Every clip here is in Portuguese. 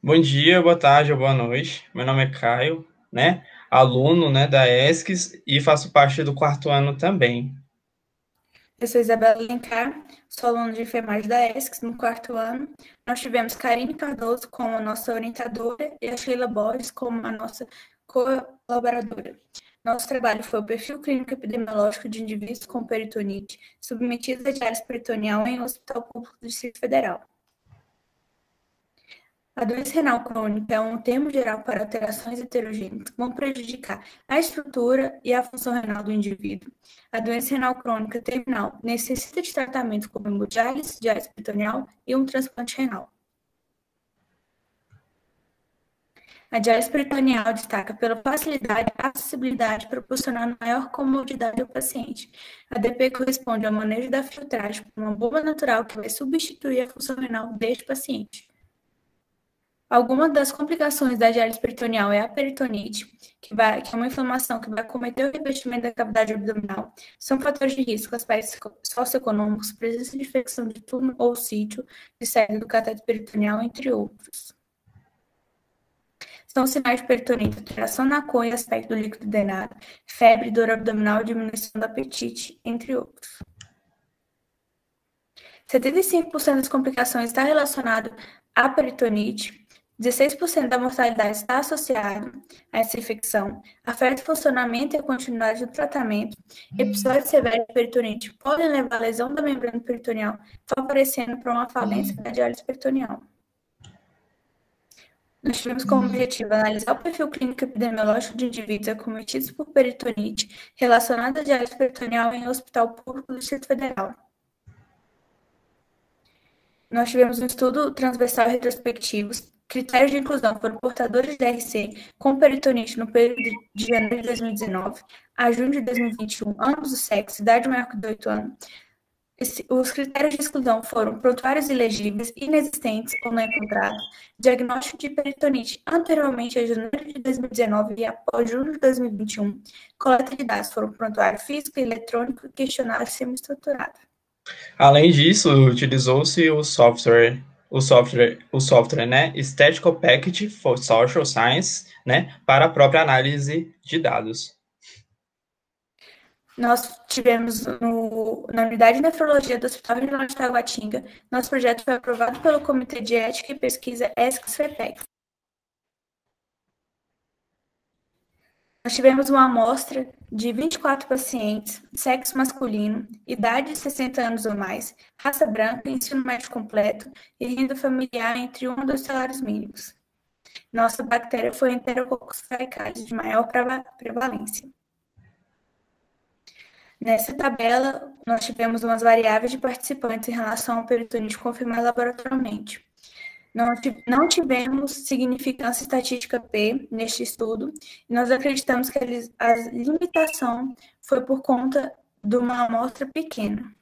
Bom dia, boa tarde boa noite. Meu nome é Caio, né? Aluno, né, da ESCS e faço parte do quarto ano também. Eu sou Isabela Lencar, sou aluna de enfermagem da ESCS no quarto ano. Nós tivemos Karine Cardoso como nossa orientadora e a Sheila Borges como a nossa colaboradora. Nosso trabalho foi o perfil clínico epidemiológico de indivíduos com peritonite submetidos a diálise peritoneal em um hospital público do Distrito Federal. A doença renal crônica é um termo geral para alterações heterogêneas que vão prejudicar a estrutura e a função renal do indivíduo. A doença renal crônica terminal necessita de tratamento como hemodiálise, diálise peritoneal e um transplante renal. A diálise peritoneal destaca pela facilidade e acessibilidade, proporcionando maior comodidade ao paciente. A DP corresponde ao manejo da filtragem por uma bomba natural que vai substituir a função renal deste paciente. Algumas das complicações da diálise peritoneal é a peritonite, que, vai, que é uma inflamação que vai cometer o revestimento da cavidade abdominal. São fatores de risco aspectos socioeconômicos, presença de infecção de túmulo ou sítio de saída do cateto peritoneal, entre outros. São sinais de peritonite, alteração na cor e aspecto do líquido drenado, febre, dor abdominal, diminuição do apetite, entre outros. 75% das complicações está relacionado à peritonite, 16% da mortalidade está associado a essa infecção, afeta o funcionamento e a continuidade do tratamento. Episódios severos de peritonite podem levar à lesão da membrana peritoneal, favorecendo para uma falência da diálise peritoneal. Nós tivemos como objetivo analisar o perfil clínico epidemiológico de indivíduos acometidos por peritonite relacionada à diálise peritoneal em hospital público do Distrito Federal. Nós tivemos um estudo transversal retrospectivo Critérios de inclusão foram portadores de RC com peritonite no período de janeiro de 2019 a junho de 2021, ambos os sexos, idade maior que 18 anos. Os critérios de exclusão foram prontuários ilegíveis, inexistentes ou não encontrados, diagnóstico de peritonite anteriormente a janeiro de 2019 e após junho de 2021, coleta de dados foram prontuário físico eletrônico e questionário semi-estruturado. Além disso, utilizou-se o software o software, o software, né, Statistical Package for Social Science, né, para a própria análise de dados. Nós tivemos no, na unidade de nefrologia do Hospital Regional de Taguatinga, nosso projeto foi aprovado pelo Comitê de Ética e Pesquisa ESCS-FEPEC. Nós tivemos uma amostra de 24 pacientes, sexo masculino, idade de 60 anos ou mais, raça branca, ensino médio completo e renda familiar entre um a dois salários mínimos. Nossa bactéria foi Enterococcus faecalis, de maior prevalência. Nessa tabela, nós tivemos umas variáveis de participantes em relação ao peritonite confirmado laboratorialmente. Não, tivemos significância estatística P neste estudo, nós acreditamos que a limitação foi por conta de uma amostra pequena.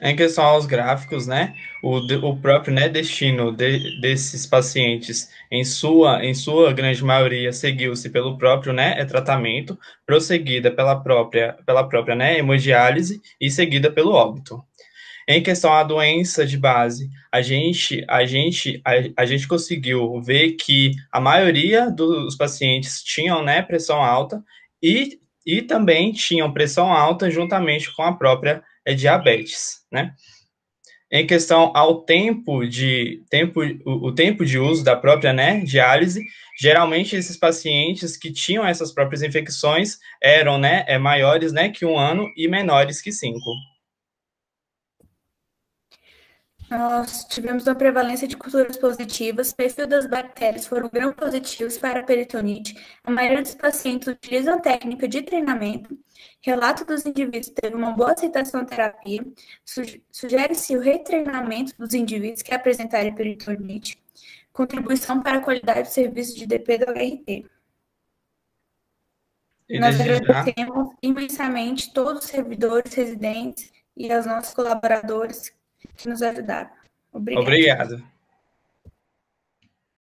Em questão aos gráficos, né, o, o próprio né, destino de, desses pacientes, em sua, em sua grande maioria, seguiu-se pelo próprio né, tratamento, prosseguida pela própria, pela própria né, hemodiálise e seguida pelo óbito. Em questão à doença de base, a gente, a gente, a, a gente conseguiu ver que a maioria dos pacientes tinham né, pressão alta e, e também tinham pressão alta juntamente com a própria é, diabetes, né? Em questão ao tempo de tempo, o, o tempo de uso da própria né, diálise, geralmente esses pacientes que tinham essas próprias infecções eram né, é, maiores né, que um ano e menores que cinco. Nós tivemos uma prevalência de culturas positivas, perfil das bactérias foram gram positivos para a peritonite. A maioria dos pacientes utilizam a técnica de treinamento. Relato dos indivíduos teve uma boa aceitação à terapia. Sugere-se o retreinamento dos indivíduos que apresentarem peritonite. Contribuição para a qualidade do serviço de DP do HRT. E Nós agradecemos imensamente todos os servidores, residentes e aos nossos colaboradores nos. Obrigado. Obrigado.